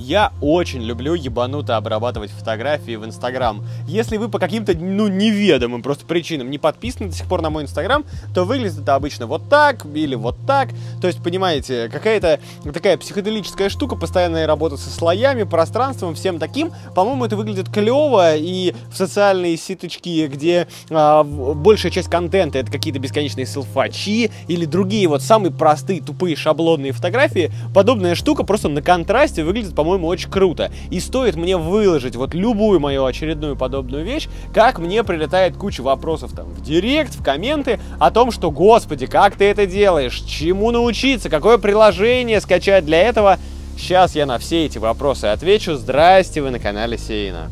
Я очень люблю ебануто обрабатывать фотографии в Инстаграм. Если вы по каким-то, ну, неведомым просто причинам не подписаны до сих пор на мой Инстаграм, то выглядит это обычно вот так или вот так. То есть, понимаете, какая-то такая психоделическая штука, постоянная работа со слоями, пространством, всем таким. По-моему, это выглядит клево, и в социальные сеточки, где а, большая часть контента это какие-то бесконечные селфачи или другие вот самые простые, тупые, шаблонные фотографии, подобная штука просто на контрасте выглядит, по-моему, по-моему, очень круто. И стоит мне выложить вот любую мою очередную подобную вещь, как мне прилетает куча вопросов там в директ, в комменты о том, что, господи, как ты это делаешь, чему научиться, какое приложение скачать для этого. Сейчас я на все эти вопросы отвечу. Здрасте, вы на канале Сейна.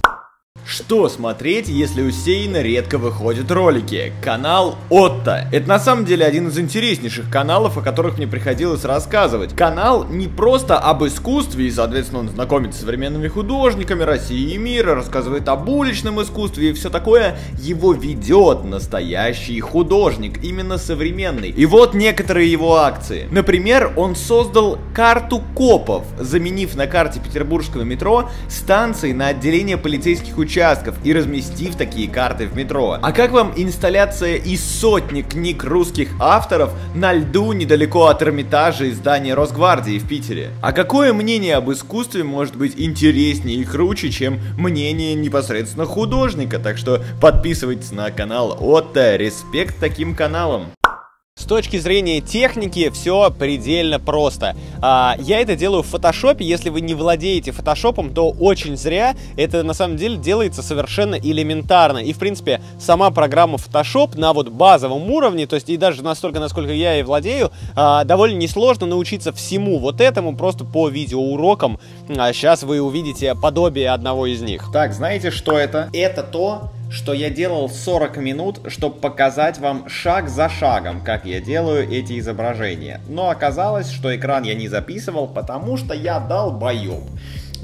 Что смотреть, если у Сейна редко выходят ролики? Канал Отто. Это на самом деле один из интереснейших каналов, о которых мне приходилось рассказывать. Канал не просто об искусстве, и, соответственно, он знакомит с современными художниками России и мира, рассказывает об уличном искусстве и все такое. Его ведет настоящий художник, именно современный. И вот некоторые его акции. Например, он создал карту копов, заменив на карте петербургского метро станции на отделение полицейских участков участков и разместив такие карты в метро. А как вам инсталляция из сотни книг русских авторов на льду недалеко от Эрмитажа и здания Росгвардии в Питере? А какое мнение об искусстве может быть интереснее и круче, чем мнение непосредственно художника? Так что подписывайтесь на канал Отто, респект таким каналам. С точки зрения техники все предельно просто. А, я это делаю в фотошопе. Если вы не владеете фотошопом, то очень зря. Это на самом деле делается совершенно элементарно. И в принципе сама программа Photoshop на вот базовом уровне, то есть и даже настолько, насколько я и владею, а, довольно несложно научиться всему вот этому просто по видеоурокам. А сейчас вы увидите подобие одного из них. Так, знаете, что это? Это то, что я делал 40 минут, чтобы показать вам шаг за шагом, как я делаю эти изображения. Но оказалось, что экран я не записывал, потому что я дал боёб.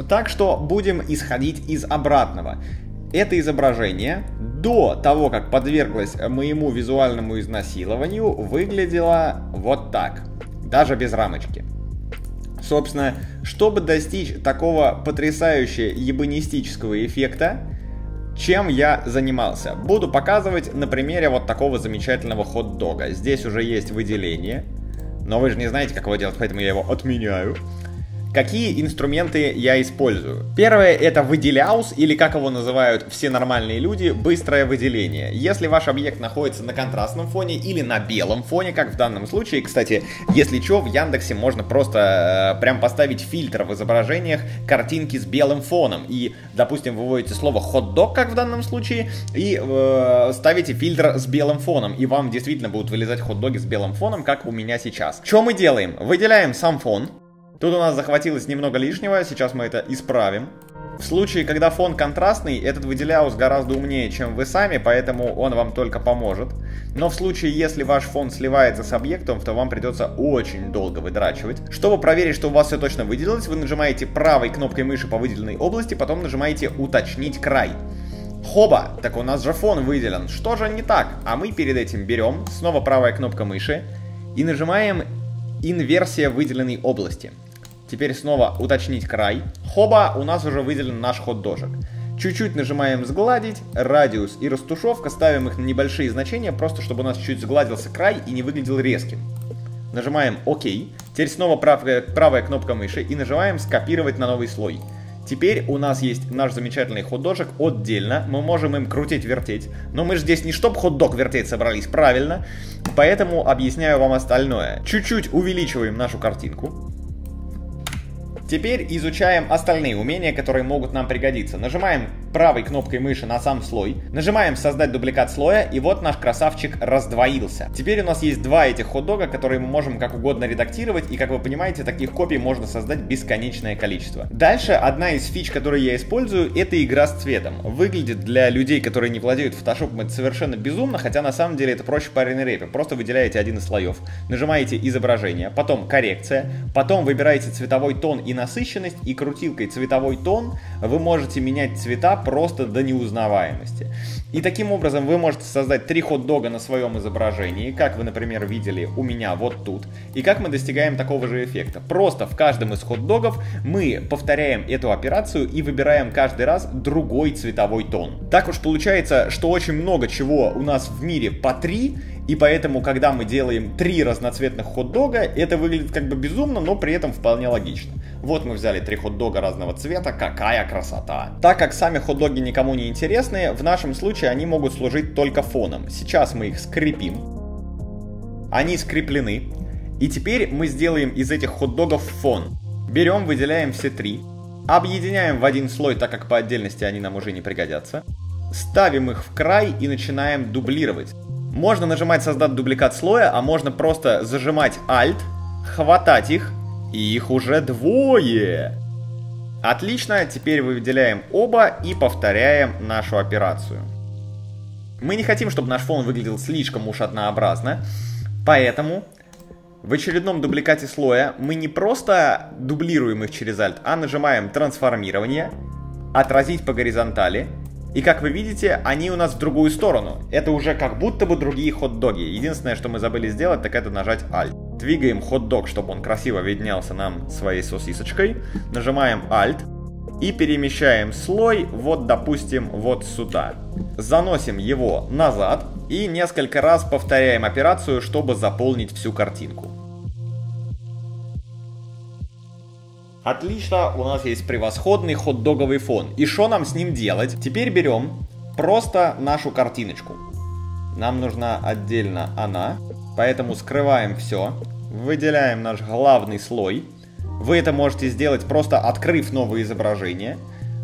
Так что будем исходить из обратного. Это изображение до того, как подверглось моему визуальному изнасилованию, выглядело вот так. Даже без рамочки. Собственно, чтобы достичь такого потрясающе ебанистического эффекта, чем я занимался? Буду показывать на примере вот такого замечательного хот-дога. Здесь уже есть выделение, но вы же не знаете, как его делать, поэтому я его отменяю. Какие инструменты я использую? Первое это выделяус, или как его называют все нормальные люди, быстрое выделение. Если ваш объект находится на контрастном фоне или на белом фоне, как в данном случае, кстати, если что, в Яндексе можно просто э, прям поставить фильтр в изображениях картинки с белым фоном. И, допустим, вы вводите слово хот-дог, как в данном случае, и э, ставите фильтр с белым фоном. И вам действительно будут вылезать хот-доги с белым фоном, как у меня сейчас. Что мы делаем? Выделяем сам фон, Тут у нас захватилось немного лишнего, сейчас мы это исправим. В случае, когда фон контрастный, этот выделяус гораздо умнее, чем вы сами, поэтому он вам только поможет. Но в случае, если ваш фон сливается с объектом, то вам придется очень долго выдрачивать. Чтобы проверить, что у вас все точно выделилось, вы нажимаете правой кнопкой мыши по выделенной области, потом нажимаете «Уточнить край». Хоба, так у нас же фон выделен. Что же не так? А мы перед этим берем, снова правая кнопка мыши, и нажимаем «Инверсия выделенной области». Теперь снова уточнить край. Хоба, у нас уже выделен наш хот-дожик. Чуть-чуть нажимаем «Сгладить», «Радиус» и «Растушевка», ставим их на небольшие значения, просто чтобы у нас чуть сгладился край и не выглядел резким. Нажимаем «Ок». Теперь снова правая, правая кнопка мыши и нажимаем «Скопировать на новый слой». Теперь у нас есть наш замечательный хот-дожик отдельно, мы можем им крутить-вертеть, но мы же здесь не чтоб хот-дог вертеть собрались, правильно? Поэтому объясняю вам остальное. Чуть-чуть увеличиваем нашу картинку, Теперь изучаем остальные умения, которые могут нам пригодиться. Нажимаем правой кнопкой мыши на сам слой, нажимаем создать дубликат слоя, и вот наш красавчик раздвоился. Теперь у нас есть два этих хот-дога, которые мы можем как угодно редактировать, и как вы понимаете, таких копий можно создать бесконечное количество. Дальше одна из фич, которую я использую, это игра с цветом. Выглядит для людей, которые не владеют фотошопом, это совершенно безумно, хотя на самом деле это проще по рейпе. Просто выделяете один из слоев, нажимаете изображение, потом коррекция, потом выбираете цветовой тон и насыщенность, и крутилкой цветовой тон вы можете менять цвета просто до неузнаваемости. И таким образом вы можете создать три хот-дога на своем изображении, как вы, например, видели у меня вот тут. И как мы достигаем такого же эффекта? Просто в каждом из хот-догов мы повторяем эту операцию и выбираем каждый раз другой цветовой тон. Так уж получается, что очень много чего у нас в мире по три, и поэтому, когда мы делаем три разноцветных хот-дога, это выглядит как бы безумно, но при этом вполне логично. Вот мы взяли три хот-дога разного цвета, какая красота. Так как сами хот-доги никому не интересны, в нашем случае они могут служить только фоном. Сейчас мы их скрепим. Они скреплены. И теперь мы сделаем из этих хот-догов фон. Берем, выделяем все три. Объединяем в один слой, так как по отдельности они нам уже не пригодятся. Ставим их в край и начинаем дублировать. Можно нажимать создать дубликат слоя, а можно просто зажимать Alt, хватать их, и их уже двое. Отлично, теперь выделяем оба и повторяем нашу операцию. Мы не хотим, чтобы наш фон выглядел слишком уж однообразно, поэтому в очередном дубликате слоя мы не просто дублируем их через Alt, а нажимаем трансформирование, отразить по горизонтали, и как вы видите, они у нас в другую сторону. Это уже как будто бы другие хот-доги. Единственное, что мы забыли сделать, так это нажать Alt. Двигаем хот-дог, чтобы он красиво виднелся нам своей сосисочкой. Нажимаем Alt. И перемещаем слой, вот допустим, вот сюда. Заносим его назад и несколько раз повторяем операцию, чтобы заполнить всю картинку. Отлично, у нас есть превосходный хот-договый фон. И что нам с ним делать? Теперь берем просто нашу картиночку. Нам нужна отдельно она, поэтому скрываем все, выделяем наш главный слой. Вы это можете сделать просто открыв новое изображение.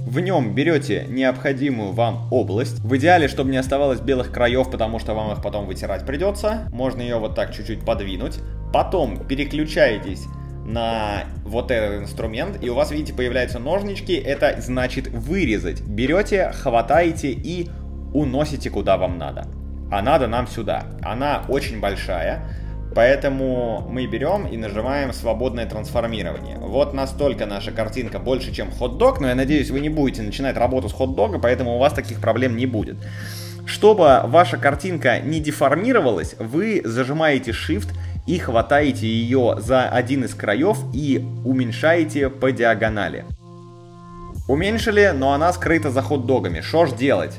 В нем берете необходимую вам область. В идеале, чтобы не оставалось белых краев, потому что вам их потом вытирать придется. Можно ее вот так чуть-чуть подвинуть. Потом переключаетесь на вот этот инструмент, и у вас, видите, появляются ножнички, это значит вырезать. Берете, хватаете и уносите куда вам надо. А надо нам сюда. Она очень большая, поэтому мы берем и нажимаем свободное трансформирование. Вот настолько наша картинка больше, чем хот-дог, но я надеюсь, вы не будете начинать работу с хот-дога, поэтому у вас таких проблем не будет. Чтобы ваша картинка не деформировалась, вы зажимаете Shift и хватаете ее за один из краев и уменьшаете по диагонали. Уменьшили, но она скрыта за хот-догами. Что ж делать?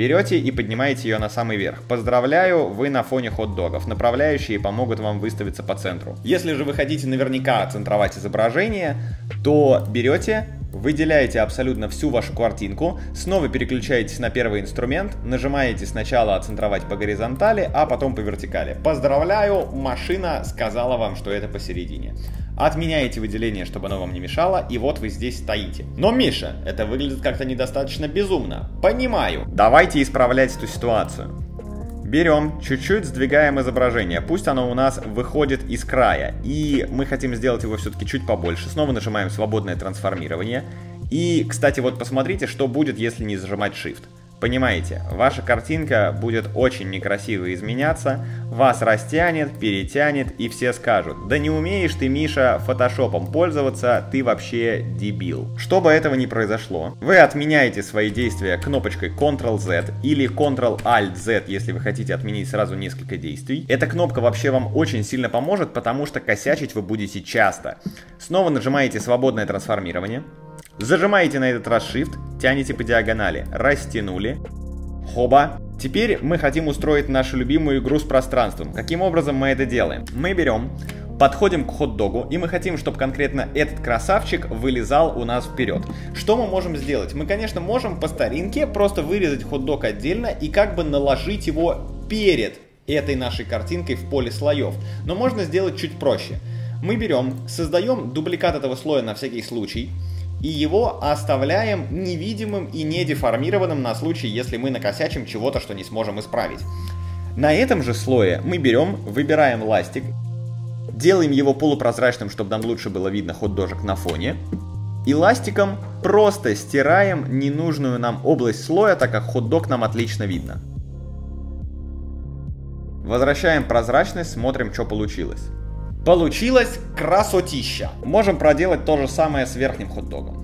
Берете и поднимаете ее на самый верх. Поздравляю, вы на фоне хот-догов. Направляющие помогут вам выставиться по центру. Если же вы хотите наверняка центровать изображение, то берете Выделяете абсолютно всю вашу картинку, снова переключаетесь на первый инструмент, нажимаете сначала «Оцентровать по горизонтали», а потом по вертикали. Поздравляю, машина сказала вам, что это посередине. Отменяете выделение, чтобы оно вам не мешало, и вот вы здесь стоите. Но, Миша, это выглядит как-то недостаточно безумно. Понимаю. Давайте исправлять эту ситуацию. Берем, чуть-чуть сдвигаем изображение. Пусть оно у нас выходит из края. И мы хотим сделать его все-таки чуть побольше. Снова нажимаем свободное трансформирование. И, кстати, вот посмотрите, что будет, если не зажимать Shift. Понимаете, ваша картинка будет очень некрасиво изменяться, вас растянет, перетянет и все скажут, да не умеешь ты, Миша, фотошопом пользоваться, ты вообще дебил. Чтобы этого не произошло, вы отменяете свои действия кнопочкой Ctrl-Z или Ctrl-Alt-Z, если вы хотите отменить сразу несколько действий. Эта кнопка вообще вам очень сильно поможет, потому что косячить вы будете часто. Снова нажимаете свободное трансформирование. Зажимаете на этот раз Shift, тянете по диагонали, растянули. Хоба. Теперь мы хотим устроить нашу любимую игру с пространством. Каким образом мы это делаем? Мы берем, подходим к хот-догу, и мы хотим, чтобы конкретно этот красавчик вылезал у нас вперед. Что мы можем сделать? Мы, конечно, можем по старинке просто вырезать хот-дог отдельно и как бы наложить его перед этой нашей картинкой в поле слоев. Но можно сделать чуть проще. Мы берем, создаем дубликат этого слоя на всякий случай, и его оставляем невидимым и не деформированным на случай, если мы накосячим чего-то, что не сможем исправить. На этом же слое мы берем, выбираем ластик, делаем его полупрозрачным, чтобы нам лучше было видно хот-дожек на фоне, и ластиком просто стираем ненужную нам область слоя, так как хот-дог нам отлично видно. Возвращаем прозрачность, смотрим, что получилось. Получилось красотища. Можем проделать то же самое с верхним хот-догом.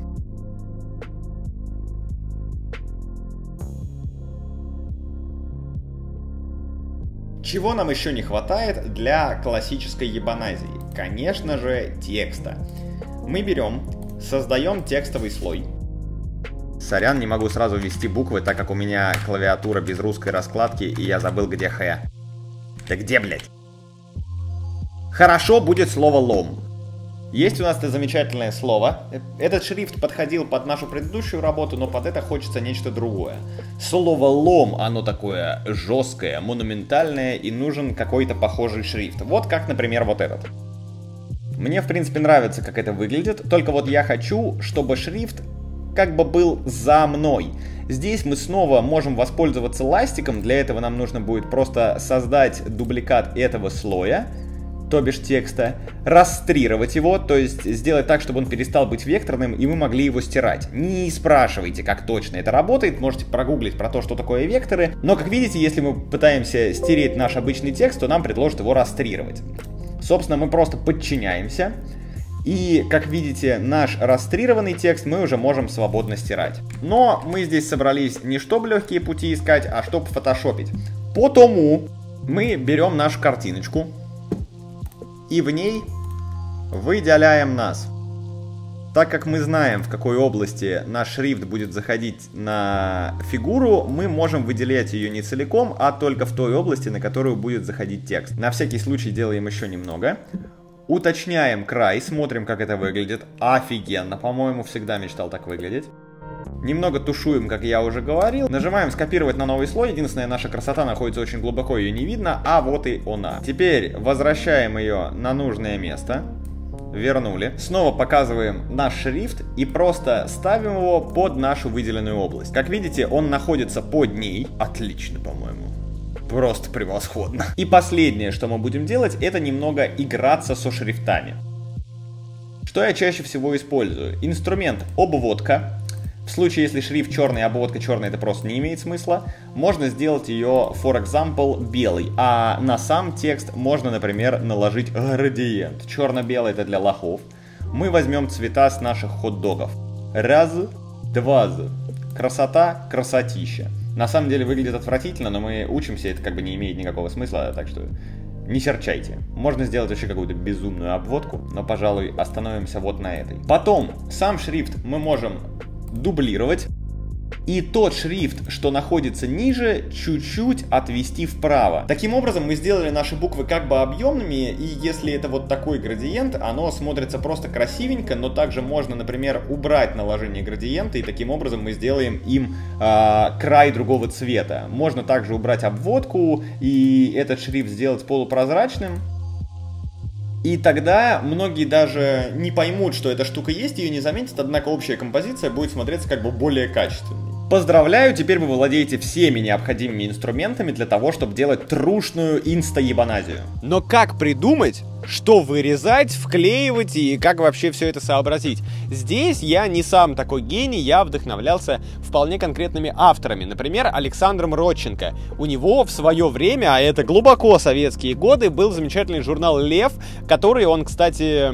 Чего нам еще не хватает для классической ебаназии? Конечно же, текста. Мы берем, создаем текстовый слой. Сорян, не могу сразу ввести буквы, так как у меня клавиатура без русской раскладки, и я забыл, где Х. Да где, блядь? Хорошо будет слово лом. Есть у нас это замечательное слово. Этот шрифт подходил под нашу предыдущую работу, но под это хочется нечто другое. Слово лом, оно такое жесткое, монументальное, и нужен какой-то похожий шрифт. Вот как, например, вот этот. Мне, в принципе, нравится, как это выглядит, только вот я хочу, чтобы шрифт как бы был за мной. Здесь мы снова можем воспользоваться ластиком, для этого нам нужно будет просто создать дубликат этого слоя, то бишь текста, растрировать его, то есть сделать так, чтобы он перестал быть векторным, и мы могли его стирать. Не спрашивайте, как точно это работает, можете прогуглить про то, что такое векторы, но, как видите, если мы пытаемся стереть наш обычный текст, то нам предложат его растрировать. Собственно, мы просто подчиняемся, и, как видите, наш растрированный текст мы уже можем свободно стирать. Но мы здесь собрались не чтобы легкие пути искать, а чтобы фотошопить. Потому мы берем нашу картиночку, и в ней выделяем нас. Так как мы знаем, в какой области наш шрифт будет заходить на фигуру, мы можем выделять ее не целиком, а только в той области, на которую будет заходить текст. На всякий случай делаем еще немного. Уточняем край, смотрим, как это выглядит. Офигенно, по-моему, всегда мечтал так выглядеть. Немного тушуем, как я уже говорил. Нажимаем скопировать на новый слой. Единственная наша красота находится очень глубоко, ее не видно. А вот и она. Теперь возвращаем ее на нужное место. Вернули. Снова показываем наш шрифт и просто ставим его под нашу выделенную область. Как видите, он находится под ней. Отлично, по-моему. Просто превосходно. И последнее, что мы будем делать, это немного играться со шрифтами. Что я чаще всего использую? Инструмент обводка. В случае, если шрифт черный, а обводка черная, это просто не имеет смысла. Можно сделать ее, for example, белый. А на сам текст можно, например, наложить градиент. Черно-белый это для лохов. Мы возьмем цвета с наших хот-догов. Раз, два, красота, красотища. На самом деле выглядит отвратительно, но мы учимся, это как бы не имеет никакого смысла, так что не серчайте. Можно сделать вообще какую-то безумную обводку, но, пожалуй, остановимся вот на этой. Потом, сам шрифт мы можем дублировать. И тот шрифт, что находится ниже, чуть-чуть отвести вправо. Таким образом, мы сделали наши буквы как бы объемными, и если это вот такой градиент, оно смотрится просто красивенько, но также можно, например, убрать наложение градиента, и таким образом мы сделаем им э, край другого цвета. Можно также убрать обводку, и этот шрифт сделать полупрозрачным, и тогда многие даже не поймут, что эта штука есть, ее не заметят, однако общая композиция будет смотреться как бы более качественной. Поздравляю, теперь вы владеете всеми необходимыми инструментами для того, чтобы делать трушную инста-ебаназию. Но как придумать, что вырезать, вклеивать и как вообще все это сообразить. Здесь я не сам такой гений, я вдохновлялся вполне конкретными авторами. Например, Александром Родченко. У него в свое время, а это глубоко советские годы, был замечательный журнал «Лев», который он, кстати,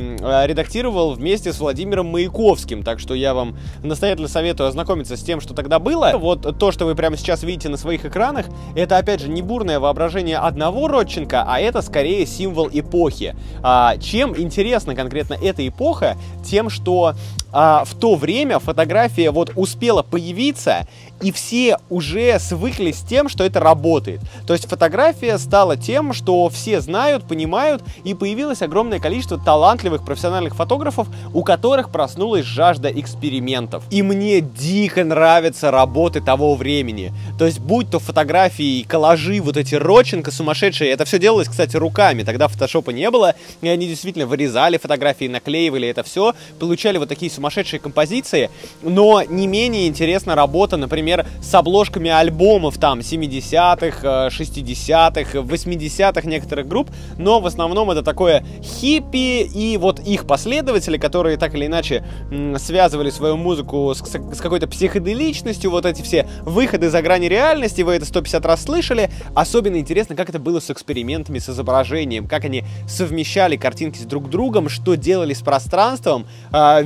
редактировал вместе с Владимиром Маяковским. Так что я вам настоятельно советую ознакомиться с тем, что тогда было. Вот то, что вы прямо сейчас видите на своих экранах, это, опять же, не бурное воображение одного Родченко, а это скорее символ эпохи. А, чем интересна конкретно эта эпоха? Тем, что а, в то время фотография вот успела появиться, и все уже свыклись с тем, что это работает. То есть фотография стала тем, что все знают, понимают, и появилось огромное количество талантливых профессиональных фотографов, у которых проснулась жажда экспериментов. И мне дико нравятся работы того времени. То есть будь то фотографии, коллажи, вот эти Роченко сумасшедшие, это все делалось, кстати, руками, тогда фотошопа не было, и они действительно вырезали фотографии, наклеивали это все, получали вот такие сумасшедшие композиции, но не менее интересна работа, например, с обложками альбомов там 70-х, 60-х, 80-х некоторых групп, но в основном это такое хиппи и вот их последователи, которые так или иначе связывали свою музыку с, с какой-то психоделичностью, вот эти все выходы за грани реальности, вы это 150 раз слышали. Особенно интересно, как это было с экспериментами с изображением, как они совмещали картинки с друг другом, что делали с пространством, э,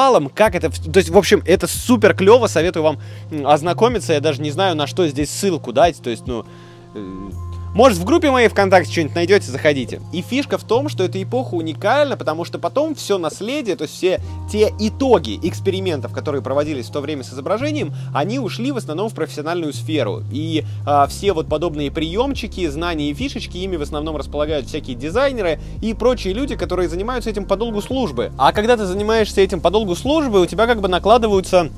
визуалом, как это... То есть, в общем, это супер клево, советую вам ознакомиться, я даже не знаю, на что здесь ссылку дать, то есть, ну... Может, в группе моей ВКонтакте что-нибудь найдете, заходите. И фишка в том, что эта эпоха уникальна, потому что потом все наследие, то есть все те итоги экспериментов, которые проводились в то время с изображением, они ушли в основном в профессиональную сферу. И а, все вот подобные приемчики, знания и фишечки, ими в основном располагают всякие дизайнеры и прочие люди, которые занимаются этим по долгу службы. А когда ты занимаешься этим по долгу службы, у тебя как бы накладываются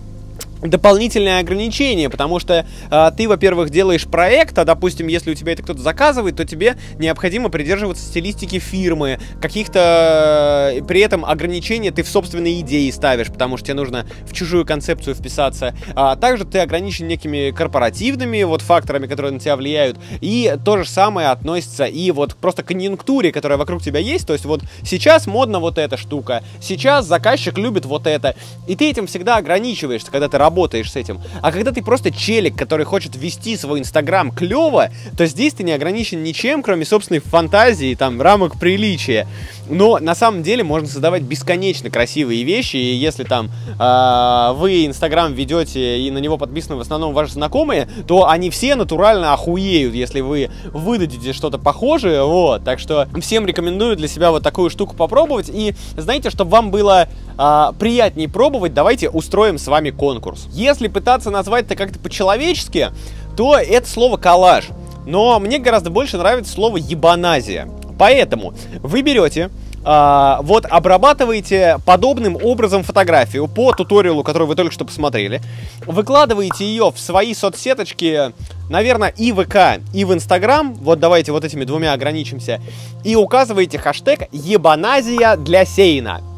дополнительные ограничения, потому что э, ты, во-первых, делаешь проект, а, допустим, если у тебя это кто-то заказывает, то тебе необходимо придерживаться стилистики фирмы, каких-то э, при этом ограничения ты в собственные идеи ставишь, потому что тебе нужно в чужую концепцию вписаться. А также ты ограничен некими корпоративными вот факторами, которые на тебя влияют, и то же самое относится и вот просто к конъюнктуре, которая вокруг тебя есть, то есть вот сейчас модно вот эта штука, сейчас заказчик любит вот это, и ты этим всегда ограничиваешься, когда ты работаешь работаешь с этим. А когда ты просто челик, который хочет вести свой инстаграм клево, то здесь ты не ограничен ничем, кроме собственной фантазии, там, рамок приличия. Но на самом деле можно создавать бесконечно красивые вещи, и если там э, вы Инстаграм ведете и на него подписаны в основном ваши знакомые, то они все натурально охуеют, если вы выдадите что-то похожее, вот. Так что всем рекомендую для себя вот такую штуку попробовать, и знаете, чтобы вам было э, приятнее пробовать, давайте устроим с вами конкурс. Если пытаться назвать это как-то по-человечески, то это слово коллаж. Но мне гораздо больше нравится слово ебаназия. Поэтому вы берете а, вот обрабатываете подобным образом фотографию по туториалу, который вы только что посмотрели, выкладываете ее в свои соцсеточки, наверное, и ВК, и в Инстаграм, вот давайте вот этими двумя ограничимся, и указываете хэштег «Ебаназия для Сейна».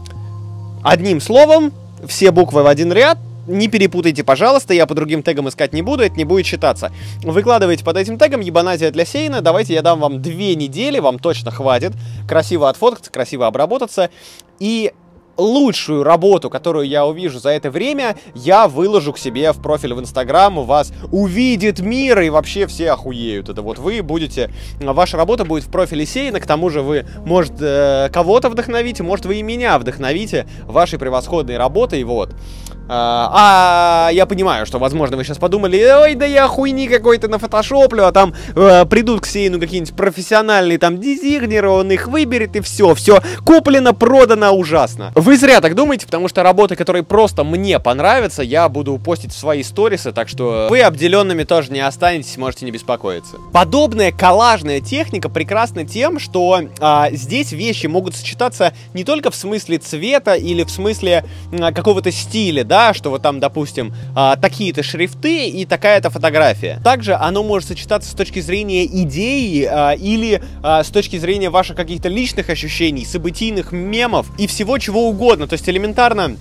Одним словом, все буквы в один ряд, не перепутайте, пожалуйста, я по другим тегам искать не буду, это не будет считаться. Выкладывайте под этим тегом ебаназия для Сейна, давайте я дам вам две недели, вам точно хватит, красиво отфоткаться, красиво обработаться, и лучшую работу, которую я увижу за это время, я выложу к себе в профиль в Инстаграм, вас увидит мир, и вообще все охуеют. Это вот вы будете, ваша работа будет в профиле Сейна, к тому же вы, может, э, кого-то вдохновите, может, вы и меня вдохновите вашей превосходной работой, вот. А, а я понимаю, что, возможно, вы сейчас подумали, ой, да я хуйни какой-то на фотошоплю, а там э, придут к Сейну какие-нибудь профессиональные там дизайнеры, он их выберет и все, все куплено, продано ужасно. Вы зря так думаете, потому что работы, которые просто мне понравятся, я буду постить в свои сторисы, так что вы обделенными тоже не останетесь, можете не беспокоиться. Подобная коллажная техника прекрасна тем, что а, здесь вещи могут сочетаться не только в смысле цвета или в смысле а, какого-то стиля, да, что вот там, допустим, а, такие-то шрифты и такая-то фотография. Также оно может сочетаться с точки зрения идеи а, или а, с точки зрения ваших каких-то личных ощущений, событийных мемов и всего чего угодно. То есть элементарно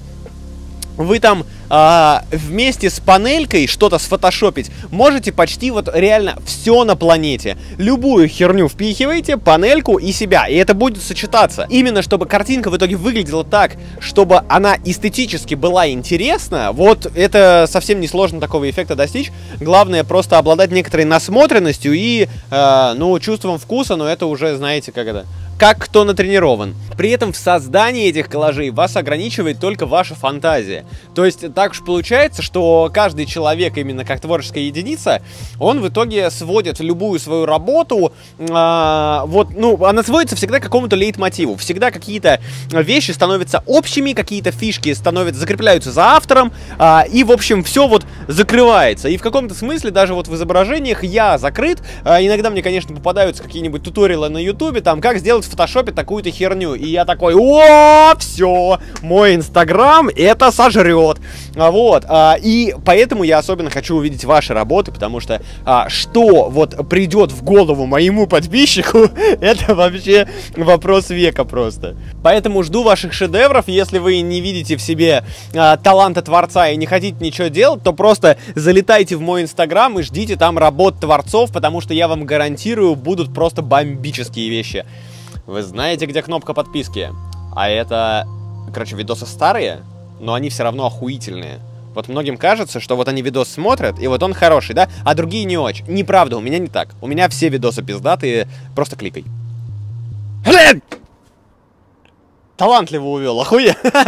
вы там а, вместе с панелькой что-то сфотошопить можете почти вот реально все на планете. Любую херню впихиваете, панельку и себя, и это будет сочетаться. Именно чтобы картинка в итоге выглядела так, чтобы она эстетически была интересна, вот это совсем несложно такого эффекта достичь. Главное просто обладать некоторой насмотренностью и, э, ну, чувством вкуса, но это уже, знаете, как это как кто натренирован. При этом в создании этих коллажей вас ограничивает только ваша фантазия. То есть так уж получается, что каждый человек именно как творческая единица, он в итоге сводит любую свою работу, а, вот, ну, она сводится всегда к какому-то лейтмотиву. Всегда какие-то вещи становятся общими, какие-то фишки становятся, закрепляются за автором, а, и, в общем, все вот закрывается. И в каком-то смысле даже вот в изображениях я закрыт. А, иногда мне, конечно, попадаются какие-нибудь туториалы на ютубе, там, как сделать сфотошопит такую-то херню. И я такой, о, все, мой инстаграм это сожрет. А, вот, а, и поэтому я особенно хочу увидеть ваши работы, потому что а, что вот придет в голову моему подписчику, это вообще вопрос века просто. Поэтому жду ваших шедевров, если вы не видите в себе таланта творца и не хотите ничего делать, то просто залетайте в мой инстаграм и ждите там работ творцов, потому что я вам гарантирую, будут просто бомбические вещи. Вы знаете, где кнопка подписки? А это, короче, видосы старые, но они все равно охуительные. Вот многим кажется, что вот они видос смотрят, и вот он хороший, да, а другие не очень. Неправда, у меня не так. У меня все видосы пиздатые, просто кликай. Талантливо увел, охуенно.